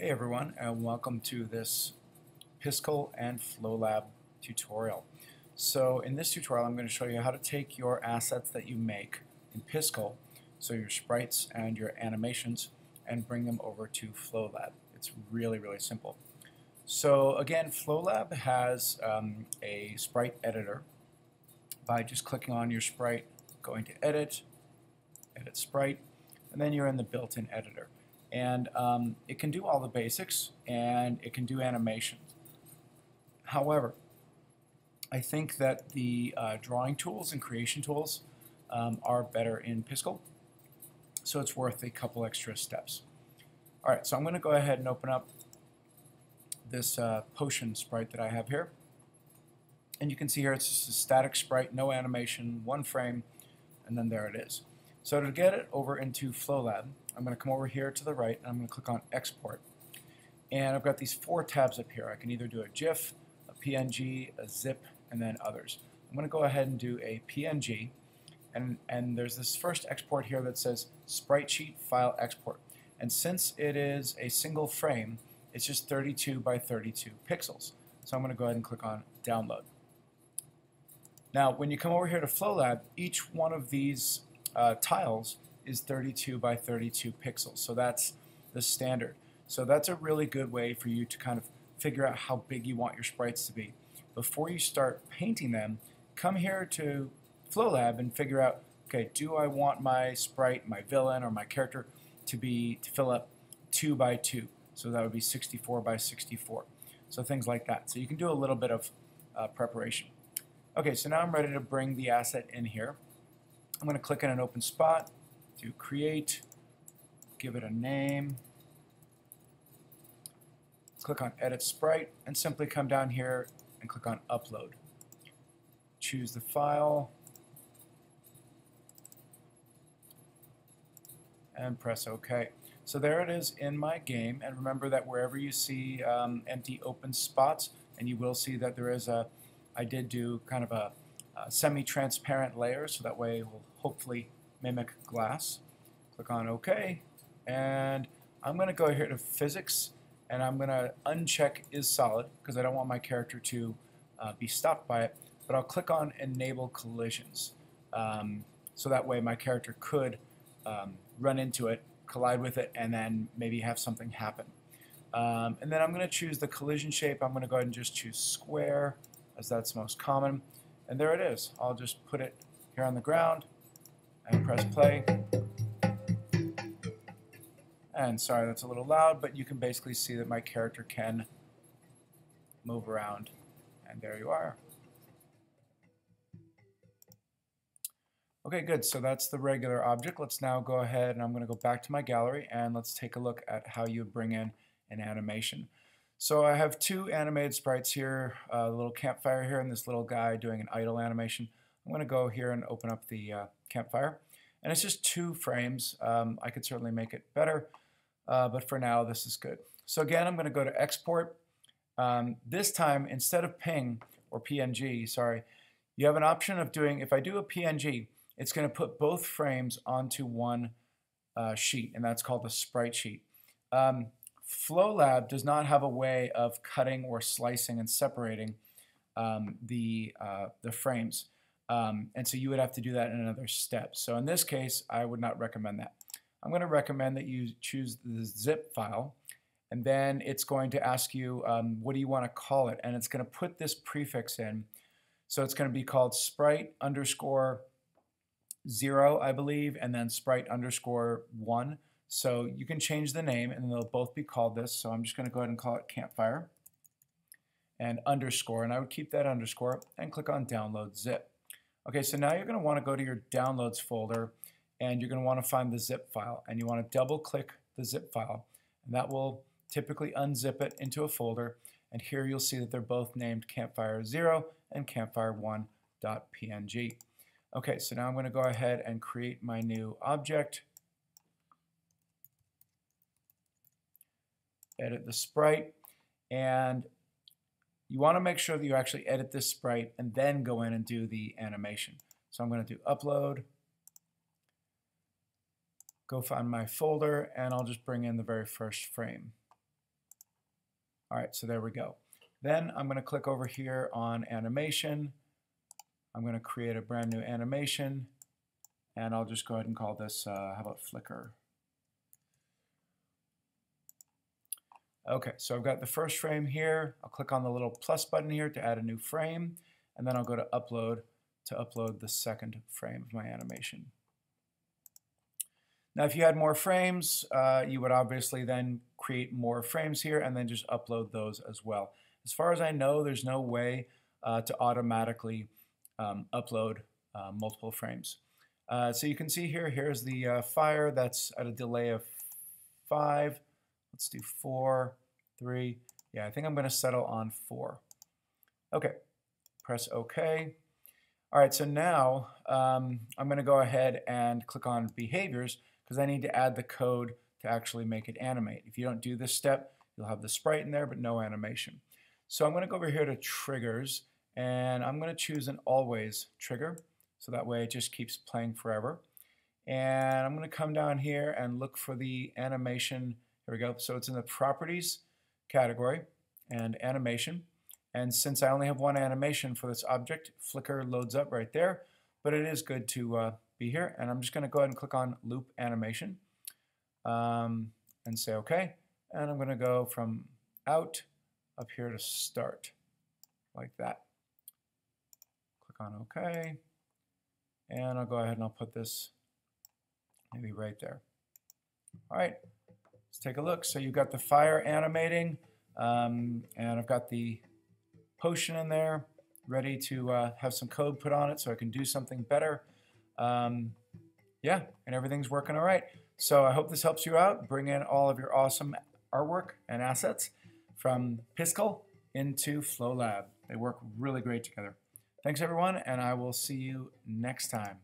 Hey everyone and welcome to this Piskel and FlowLab tutorial. So in this tutorial I'm going to show you how to take your assets that you make in Piskel, so your sprites and your animations, and bring them over to FlowLab. It's really really simple. So again FlowLab has um, a sprite editor by just clicking on your sprite, going to edit, edit sprite, and then you're in the built-in editor and um, it can do all the basics and it can do animation. However, I think that the uh, drawing tools and creation tools um, are better in Piskel, so it's worth a couple extra steps. All right, so I'm going to go ahead and open up this uh, potion sprite that I have here. And you can see here it's just a static sprite, no animation, one frame, and then there it is. So to get it over into FlowLab, I'm going to come over here to the right and I'm going to click on Export. And I've got these four tabs up here. I can either do a GIF, a PNG, a zip, and then others. I'm going to go ahead and do a PNG. And, and there's this first export here that says Sprite Sheet File Export. And since it is a single frame, it's just 32 by 32 pixels. So I'm going to go ahead and click on Download. Now, when you come over here to FlowLab, each one of these uh, tiles is 32 by 32 pixels. So that's the standard. So that's a really good way for you to kind of figure out how big you want your sprites to be. Before you start painting them, come here to FlowLab and figure out, okay, do I want my sprite, my villain, or my character to be to fill up 2 by 2? So that would be 64 by 64. So things like that. So you can do a little bit of uh, preparation. Okay, so now I'm ready to bring the asset in here. I'm going to click in an open spot, do create, give it a name, click on edit sprite, and simply come down here and click on upload. Choose the file, and press OK. So there it is in my game, and remember that wherever you see um, empty open spots, and you will see that there is a, I did do kind of a, a semi-transparent layer, so that way it will hopefully mimic glass. Click on OK, and I'm going to go here to physics, and I'm going to uncheck is solid because I don't want my character to uh, be stopped by it. But I'll click on enable collisions, um, so that way my character could um, run into it, collide with it, and then maybe have something happen. Um, and then I'm going to choose the collision shape. I'm going to go ahead and just choose square, as that's most common. And there it is. I'll just put it here on the ground and press play. And sorry, that's a little loud, but you can basically see that my character can move around. And there you are. Okay, good. So that's the regular object. Let's now go ahead and I'm going to go back to my gallery and let's take a look at how you bring in an animation. So I have two animated sprites here, a little campfire here and this little guy doing an idle animation. I'm going to go here and open up the uh, campfire. And it's just two frames. Um, I could certainly make it better, uh, but for now this is good. So again, I'm going to go to export. Um, this time, instead of ping or PNG, sorry, you have an option of doing, if I do a PNG, it's going to put both frames onto one uh, sheet, and that's called a sprite sheet. Um, FlowLab does not have a way of cutting or slicing and separating um, the, uh, the frames. Um, and so you would have to do that in another step. So in this case, I would not recommend that. I'm going to recommend that you choose the zip file, and then it's going to ask you um, what do you want to call it, and it's going to put this prefix in. So it's going to be called sprite underscore zero, I believe, and then sprite underscore one. So you can change the name, and they'll both be called this. So I'm just going to go ahead and call it campfire and underscore, and I would keep that underscore and click on download zip. Okay, so now you're going to want to go to your downloads folder and you're going to want to find the zip file and you want to double click the zip file and that will typically unzip it into a folder and here you'll see that they're both named campfire 0 and campfire1.png. Okay, so now I'm going to go ahead and create my new object. Edit the sprite and you want to make sure that you actually edit this sprite and then go in and do the animation. So I'm going to do upload, go find my folder, and I'll just bring in the very first frame. All right, so there we go. Then I'm going to click over here on animation. I'm going to create a brand new animation and I'll just go ahead and call this, uh, how about flicker? Okay, so I've got the first frame here. I'll click on the little plus button here to add a new frame, and then I'll go to upload to upload the second frame of my animation. Now, if you had more frames, uh, you would obviously then create more frames here and then just upload those as well. As far as I know, there's no way uh, to automatically um, upload uh, multiple frames. Uh, so you can see here, here's the uh, fire that's at a delay of five. Let's do four, three. Yeah, I think I'm going to settle on four. Okay, press OK. All right, so now um, I'm going to go ahead and click on behaviors because I need to add the code to actually make it animate. If you don't do this step, you'll have the sprite in there, but no animation. So I'm going to go over here to triggers, and I'm going to choose an always trigger. So that way it just keeps playing forever. And I'm going to come down here and look for the animation. Here we go. So it's in the properties category and animation. And since I only have one animation for this object, Flicker loads up right there. But it is good to uh, be here. And I'm just going to go ahead and click on loop animation um, and say OK. And I'm going to go from out up here to start like that. Click on OK. And I'll go ahead and I'll put this maybe right there. All right, take a look. So you've got the fire animating, um, and I've got the potion in there ready to uh, have some code put on it so I can do something better. Um, yeah, and everything's working all right. So I hope this helps you out. Bring in all of your awesome artwork and assets from Piskel into FlowLab. They work really great together. Thanks, everyone, and I will see you next time.